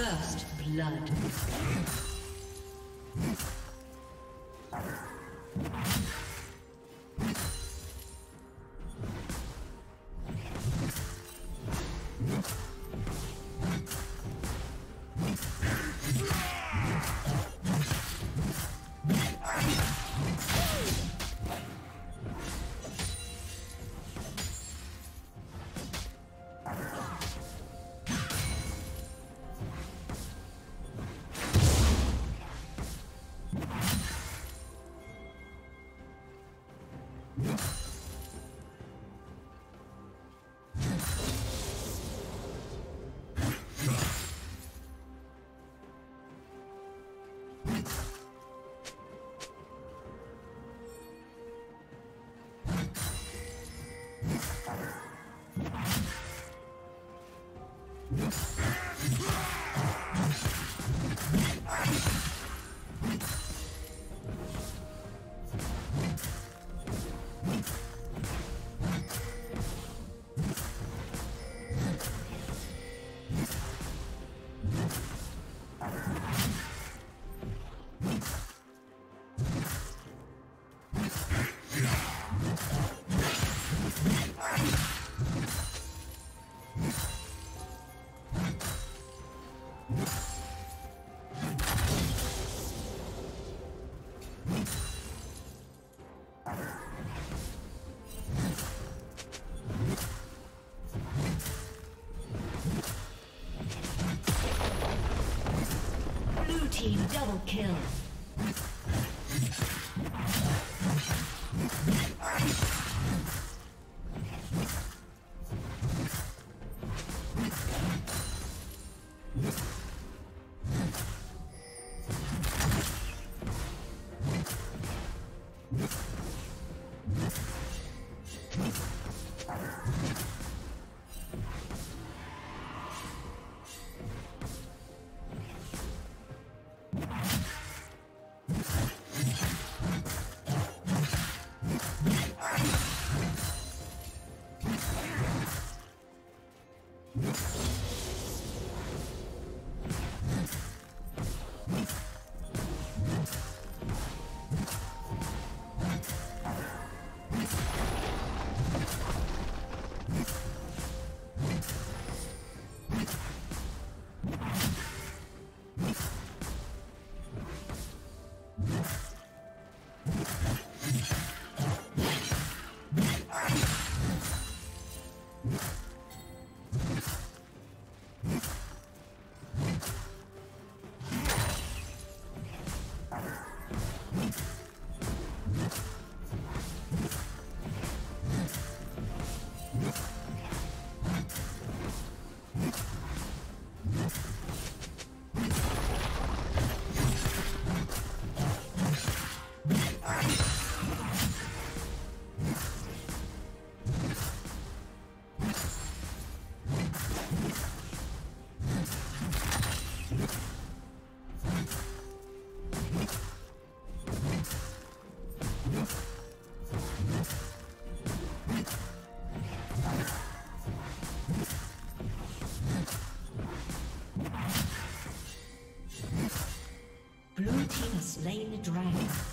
First blood. Double kill. Slain the dragon.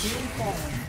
Sim,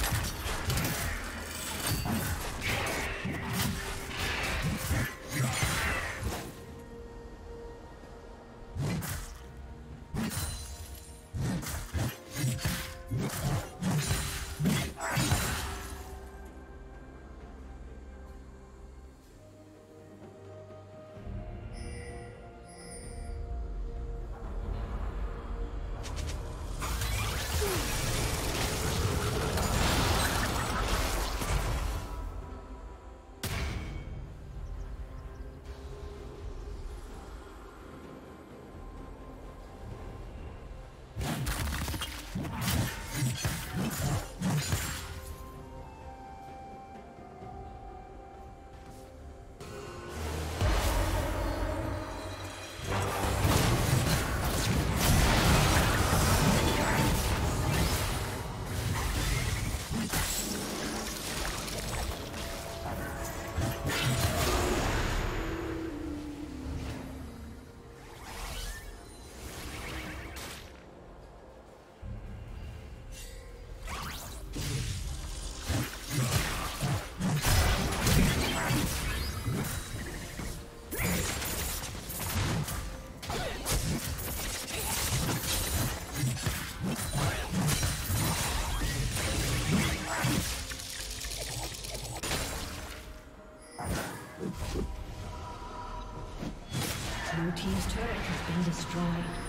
destroyed.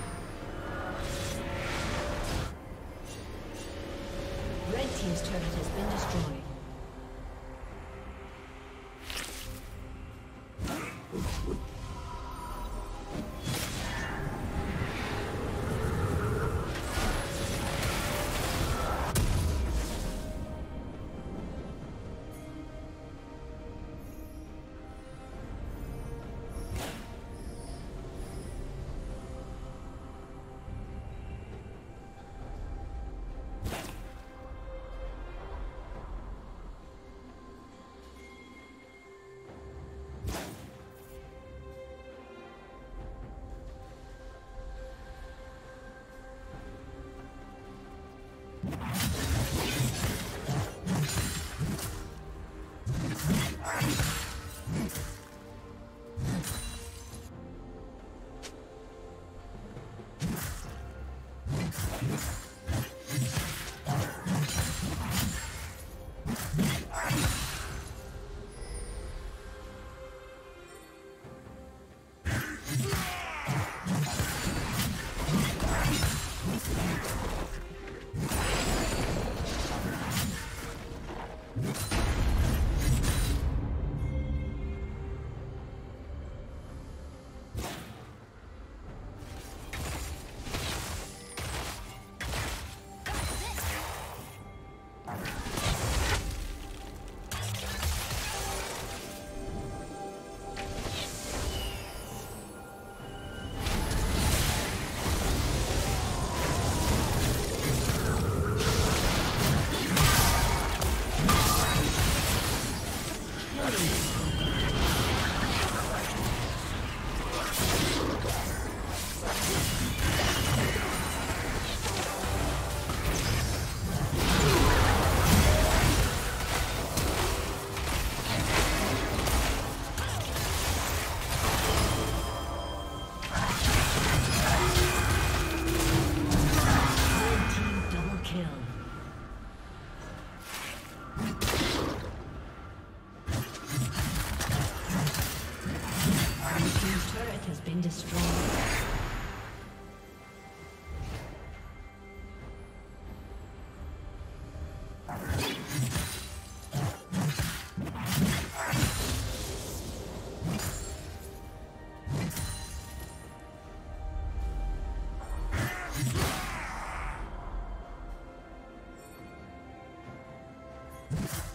you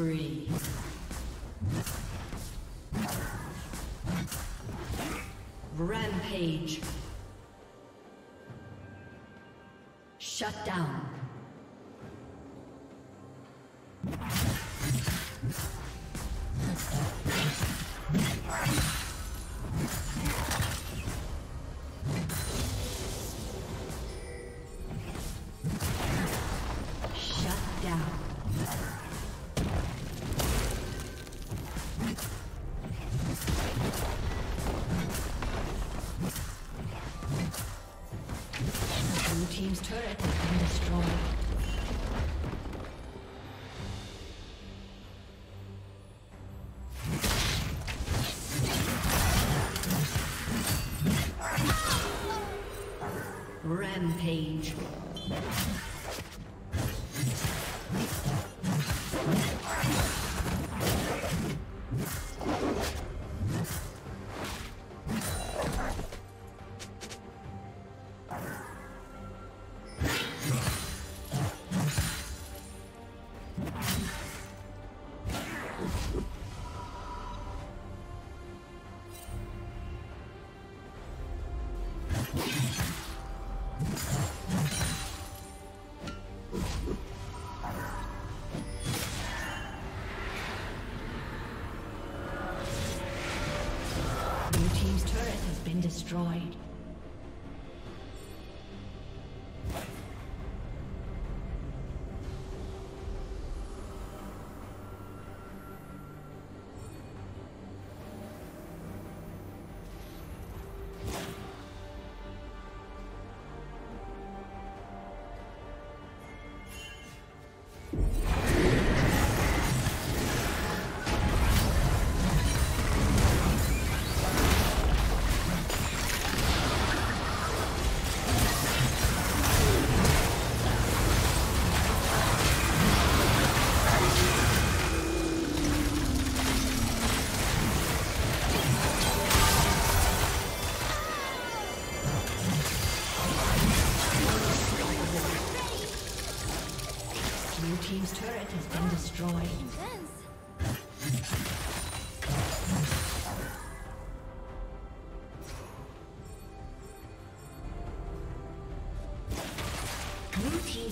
spree. Rampage. Shut down. Destroyed.